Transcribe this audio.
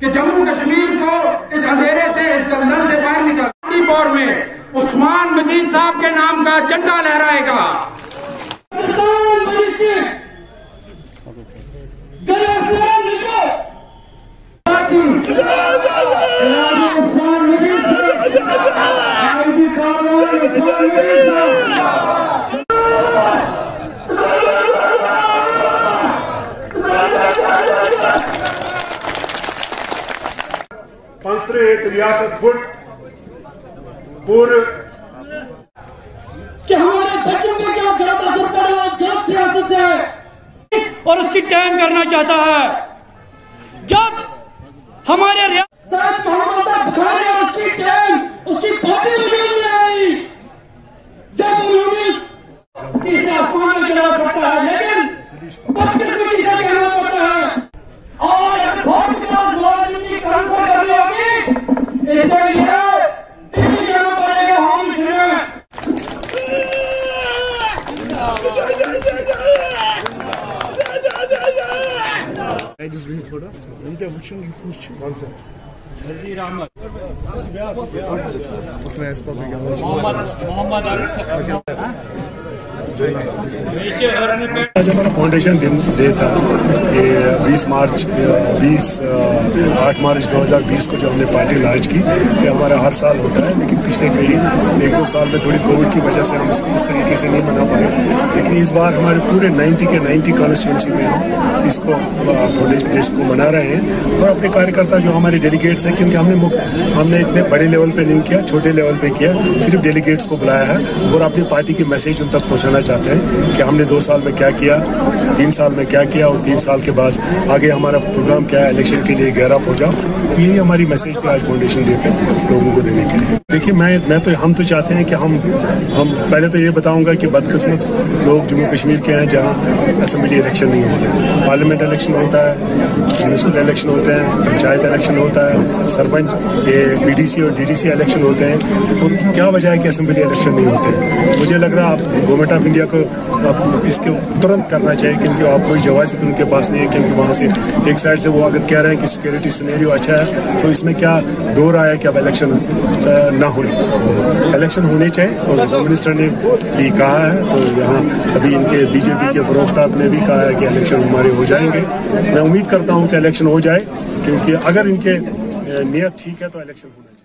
कि जम्मू कश्मीर को इस अंधेरे से, इस दलदल से बाहर निकल। पौर में उस्मान मजीद साहब के नाम का झंडा लहराएगा। पंस्तरेत रियासत गुट पूर्व। कि हमारे बच्चों पे क्या गलत असर पड़ा गलत सियासत और उसकी टैंग करना चाहता है। जब हमारे मोहम्मद उसकी टैंग उसकी पार्टी वजूद में आई। जब उन्होंने आसमान में गिरा सकता है लेकिन बदकिस्मती से कहना पड़ता है और बहुत विकास मुलाजिम की ट्रांसफ़र करनी होगी इसके लिए दिल्ली जाना पड़ेगा हम में Just wait थोड़ा मिलते हैं वुशन की पूछ कौन आज हमारा फाउंडेशन दिन डे था। ये 20 मार्च 20 8 मार्च 2020 को जो हमने पार्टी लॉन्च की, ये हमारा हर साल होता है, लेकिन पिछले कई, एक दो साल में थोड़ी कोविड की वजह से हम इसको उस तरीके से नहीं मना पाए। लेकिन इस बार हमारे पूरे 90 के 90 कॉन्स्टिट्यूंसी में हम इसको फाउंडेशन को मना रहे हैं और अपने कार्यकर्ता जो हमारे डेलीगेट्स हैं, क्योंकि हमने हमने इतने बड़े लेवल पर नहीं किया, छोटे लेवल पर किया, सिर्फ़ डेलीगेट्स को बुलाया है और अपनी पार्टी की मैसेज उन तक पहुंचाना चाहते हैं कि हमने दो साल में क्या किया, तीन साल में क्या किया और तीन साल के बाद आगे हमारा प्रोग्राम क्या है इलेक्शन के लिए गहरा पहुँचा। यही हमारी मैसेज थी आज फाउंडेशन डे पे लोगों को देने के लिए। देखिए, मैं मैं तो हम तो चाहते हैं कि हम हम पहले तो ये बताऊँगा कि बदकस्मत लोग जम्मू कश्मीर के हैं जहाँ असम्बली इलेक्शन नहीं होते पार्लियामेंट इलेक्शन होता है, म्यूनसिपल इलेक्शन होते हैं, पंचायत इलेक्शन होता है, सरपंच, ये बीडीसी और डीडीसी इलेक्शन होते हैं उनकी क्या वजह है कि असेंबली इलेक्शन नहीं होते? मुझे लग रहा है आप गवर्नमेंट ऑफ़ इंडिया को आप इसके तुरंत करना चाहिए क्योंकि आप कोई जवाब उनके पास नहीं है क्योंकि वहाँ से एक साइड से वो अगर कह रहे हैं कि सिक्योरिटी सिनेरियो अच्छा है तो इसमें क्या दो रहा है कि अब इलेक्शन ना हो इलेक्शन होने चाहिए और होम मिनिस्टर ने भी कहा है तो यहाँ अभी इनके बीजेपी के प्रवक्ता ने भी कहा है कि इलेक्शन हमारे हो जाएँगे। मैं उम्मीद करता हूँ कि इलेक्शन हो जाए क्योंकि अगर इनके नियत ठीक है तो इलेक्शन होना चाहिए।